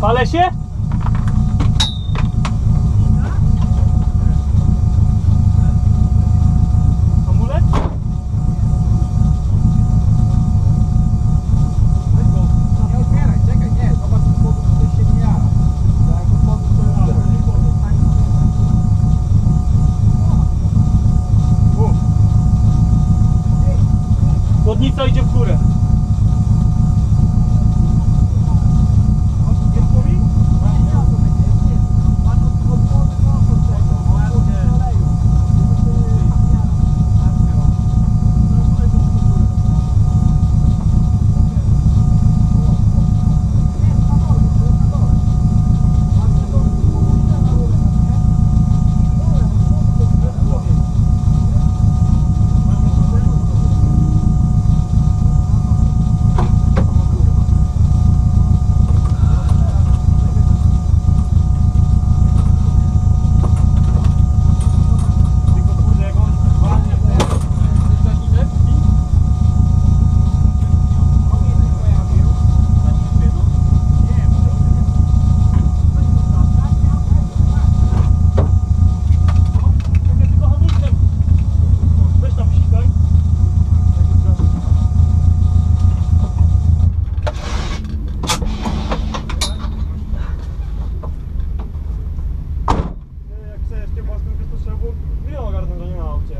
Palę się? Amulet? Nie otwieraj, czekaj, nie, zobacz z powodu, że się nie jara. Tak, z powodu, to idzie w górę. po prostu, po prostu trzeba było grę ogarnąć, a nie na aucie.